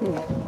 嗯。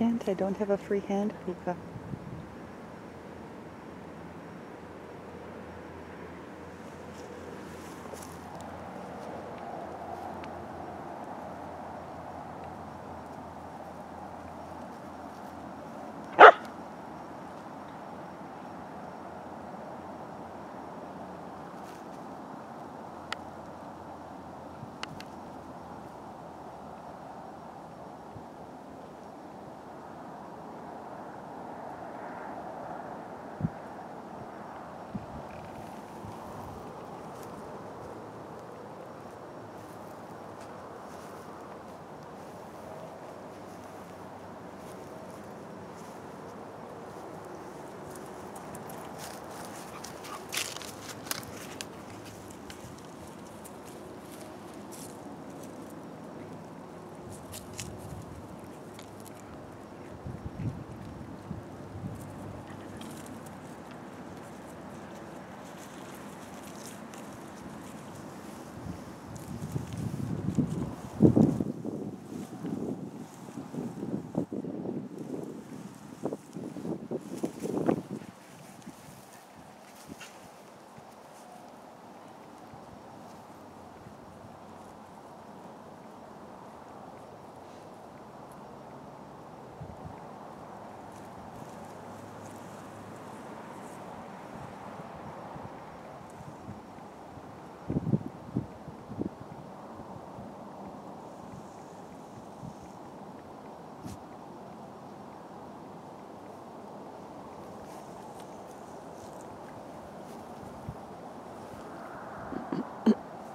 can't. I don't have a free hand, Puka.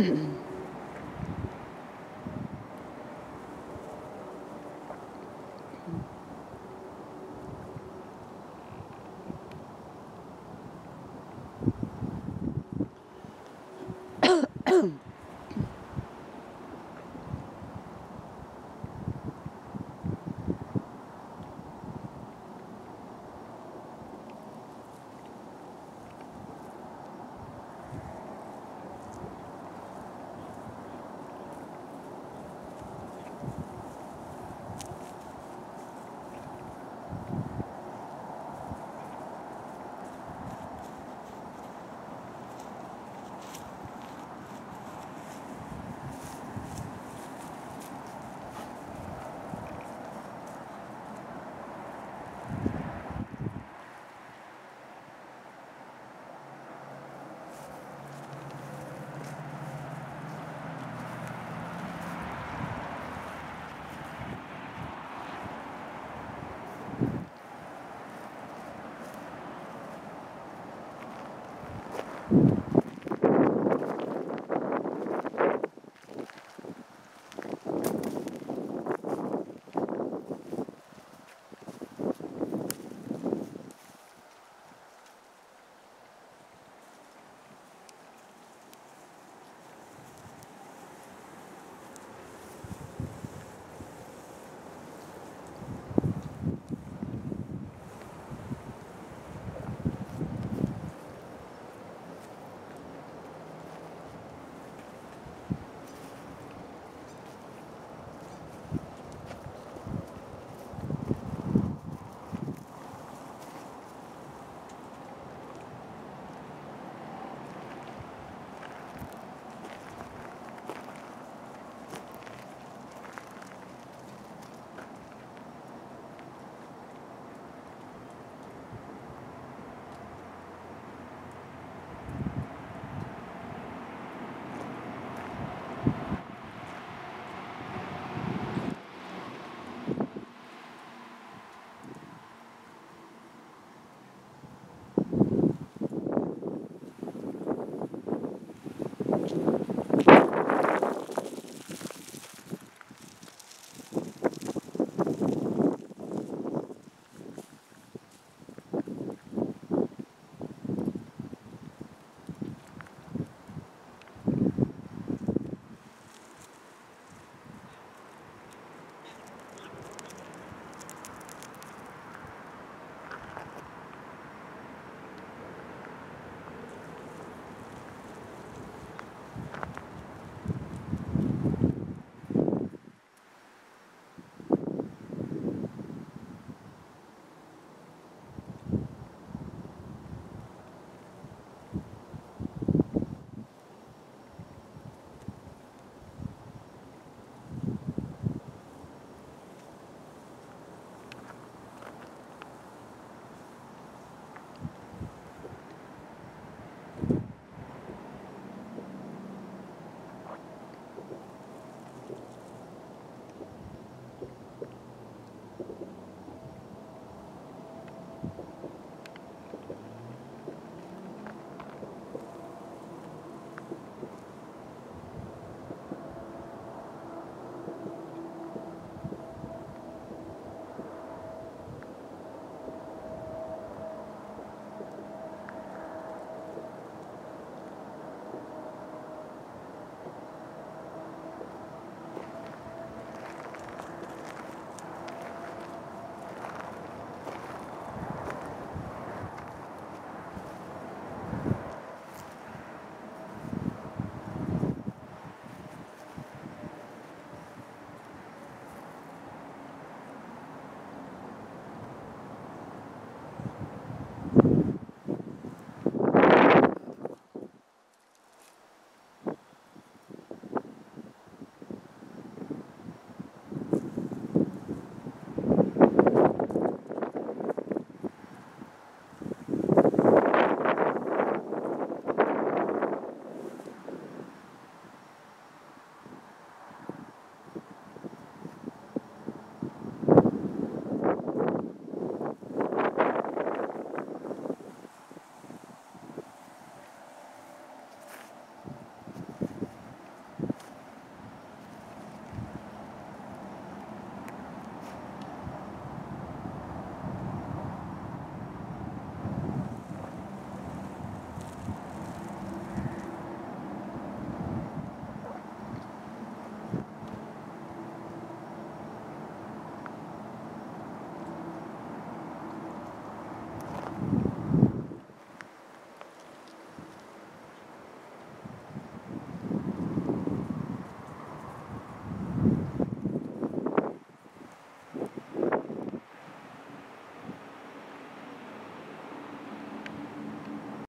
mm